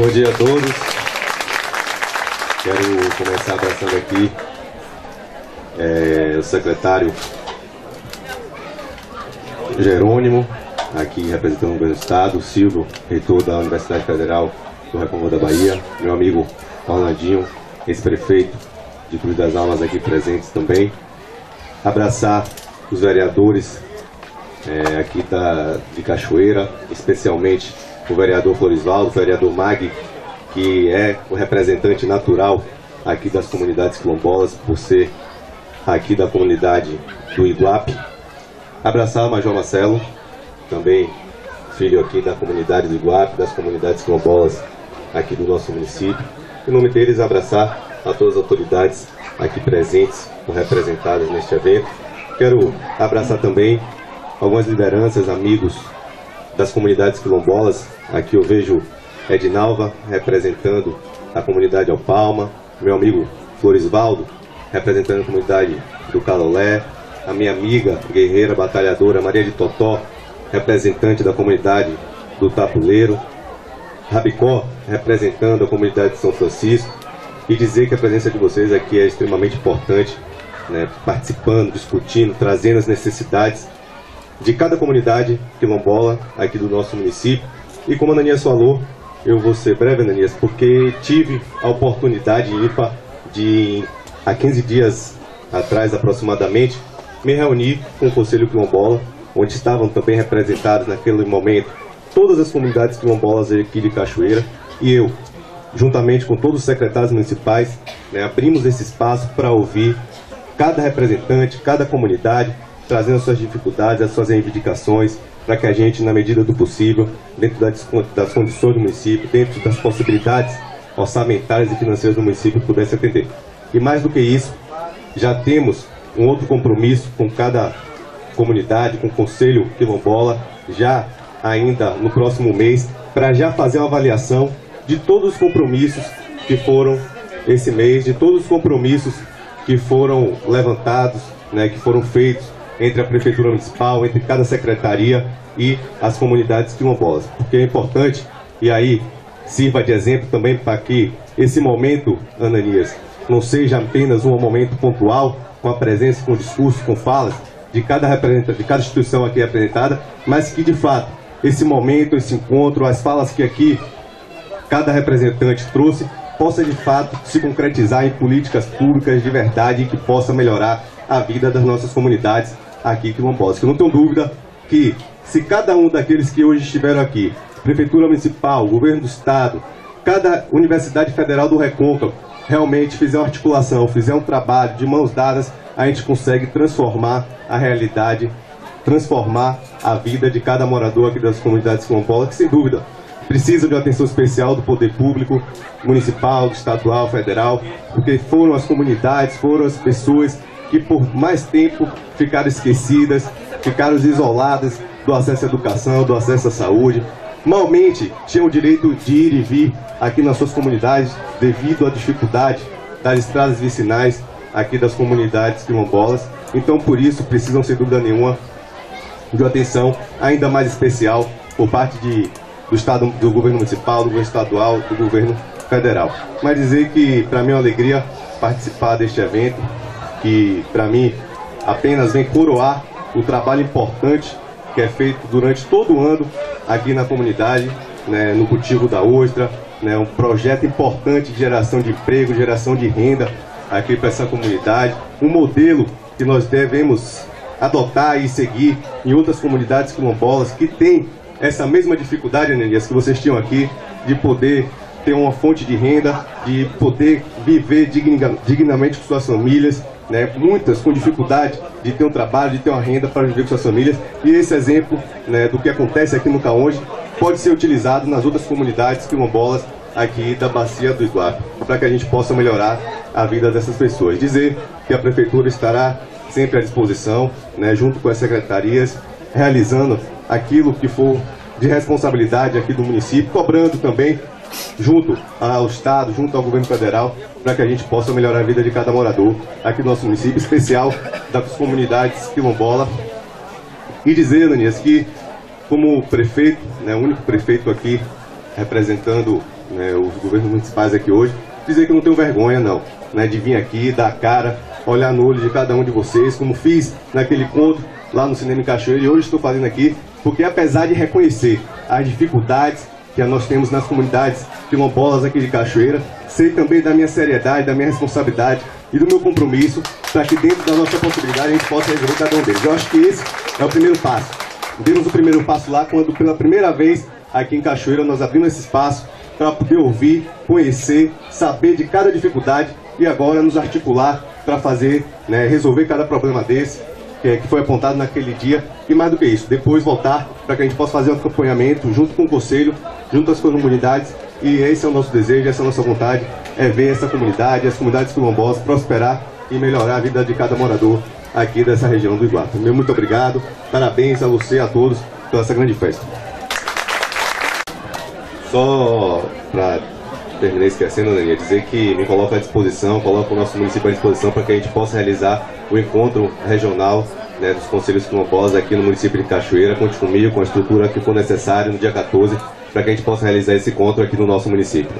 Bom dia a todos. Quero começar abraçando aqui é, o secretário Jerônimo, aqui representando o governo do Estado, Silvio, reitor da Universidade Federal do Recôncavo da Bahia, meu amigo Orlandinho, ex-prefeito de Cruz das Almas aqui presentes também. Abraçar os vereadores é, aqui da, de Cachoeira, especialmente o vereador Florisvaldo, o vereador Mag, que é o representante natural aqui das comunidades quilombolas, por ser aqui da comunidade do Iguape. Abraçar o Major Marcelo, também filho aqui da comunidade do Iguape, das comunidades quilombolas aqui do nosso município. Em nome deles, abraçar a todas as autoridades aqui presentes, representadas neste evento. Quero abraçar também algumas lideranças, amigos das comunidades quilombolas. Aqui eu vejo Edinalva representando a comunidade Alpalma, meu amigo Florisvaldo representando a comunidade do Calolé, a minha amiga guerreira batalhadora Maria de Totó, representante da comunidade do Tapuleiro, Rabicó representando a comunidade de São Francisco, e dizer que a presença de vocês aqui é extremamente importante, né, participando, discutindo, trazendo as necessidades de cada comunidade quilombola aqui do nosso município. E como Ananias falou, eu vou ser breve, Ananias, porque tive a oportunidade ímpar de, há 15 dias atrás aproximadamente, me reunir com o Conselho Quilombola, onde estavam também representados naquele momento todas as comunidades quilombolas aqui de Cachoeira, e eu, juntamente com todos os secretários municipais, né, abrimos esse espaço para ouvir cada representante, cada comunidade, trazendo as suas dificuldades, as suas reivindicações, para que a gente, na medida do possível, dentro das condições do município, dentro das possibilidades orçamentárias e financeiras do município, pudesse atender. E mais do que isso, já temos um outro compromisso com cada comunidade, com o Conselho Quilombola, já ainda no próximo mês, para já fazer uma avaliação de todos os compromissos que foram esse mês, de todos os compromissos que foram levantados, né, que foram feitos entre a Prefeitura Municipal, entre cada secretaria e as comunidades quilombolas. Porque é importante, e aí sirva de exemplo também para que esse momento, Ananias, não seja apenas um momento pontual, com a presença, com o discurso, com falas de cada, de cada instituição aqui apresentada, mas que de fato esse momento, esse encontro, as falas que aqui cada representante trouxe possa de fato se concretizar em políticas públicas de verdade que possa melhorar a vida das nossas comunidades aqui quilombolas. Eu não tenho dúvida que se cada um daqueles que hoje estiveram aqui, Prefeitura Municipal, Governo do Estado, cada Universidade Federal do Recôncavo, realmente fizer uma articulação, fizer um trabalho de mãos dadas, a gente consegue transformar a realidade, transformar a vida de cada morador aqui das comunidades quilombolas, que sem dúvida precisa de uma atenção especial do poder público, municipal, estadual, federal, porque foram as comunidades, foram as pessoas que por mais tempo ficaram esquecidas, ficaram isoladas do acesso à educação, do acesso à saúde. Malmente tinham o direito de ir e vir aqui nas suas comunidades devido à dificuldade das estradas vicinais aqui das comunidades quilombolas. Então, por isso, precisam, sem dúvida nenhuma, de uma atenção ainda mais especial por parte de do Estado, do governo municipal, do governo estadual, do governo federal. Mas dizer que para mim é uma alegria participar deste evento, que para mim apenas vem coroar o trabalho importante que é feito durante todo o ano aqui na comunidade, né, no cultivo da ostra, né, um projeto importante de geração de emprego, geração de renda aqui para essa comunidade, um modelo que nós devemos adotar e seguir em outras comunidades quilombolas que têm essa mesma dificuldade, Ananias, que vocês tinham aqui, de poder ter uma fonte de renda, de poder viver digna, dignamente com suas famílias, né? muitas com dificuldade de ter um trabalho, de ter uma renda para viver com suas famílias. E esse exemplo né, do que acontece aqui no Caonde pode ser utilizado nas outras comunidades quilombolas aqui da Bacia do Iguape, para que a gente possa melhorar a vida dessas pessoas. Dizer que a Prefeitura estará sempre à disposição, né, junto com as secretarias, realizando aquilo que for de responsabilidade aqui do município, cobrando também junto ao Estado, junto ao governo federal, para que a gente possa melhorar a vida de cada morador aqui no nosso município, especial das comunidades quilombola. E dizer, Ananias, que como prefeito, né, o único prefeito aqui representando né, os governos municipais aqui hoje, dizer que eu não tenho vergonha, não, né, de vir aqui, dar a cara, olhar no olho de cada um de vocês, como fiz naquele encontro lá no Cinema em Cachoeira e hoje estou fazendo aqui, porque apesar de reconhecer as dificuldades que nós temos nas comunidades quilombolas aqui de Cachoeira, sei também da minha seriedade, da minha responsabilidade e do meu compromisso para que dentro da nossa possibilidade a gente possa resolver cada um deles. Eu acho que esse é o primeiro passo. Demos o primeiro passo lá quando pela primeira vez aqui em Cachoeira nós abrimos esse espaço para poder ouvir, conhecer, saber de cada dificuldade e agora nos articular para fazer, né, resolver cada problema desse que, que foi apontado naquele dia e mais do que isso, depois voltar para que a gente possa fazer um acompanhamento junto com o Conselho, junto às comunidades e esse é o nosso desejo, essa é a nossa vontade, é ver essa comunidade, as comunidades quilombosas prosperar e melhorar a vida de cada morador aqui dessa região do Iguatu. Meu muito obrigado, parabéns a você e a todos pela essa grande festa. Só para terminar esquecendo, Daniel, dizer que me coloco à disposição, coloco o nosso município à disposição para que a gente possa realizar o encontro regional né, dos conselhos quilombolas aqui no município de Cachoeira. Conte comigo, com a estrutura que for necessária no dia 14, para que a gente possa realizar esse encontro aqui no nosso município.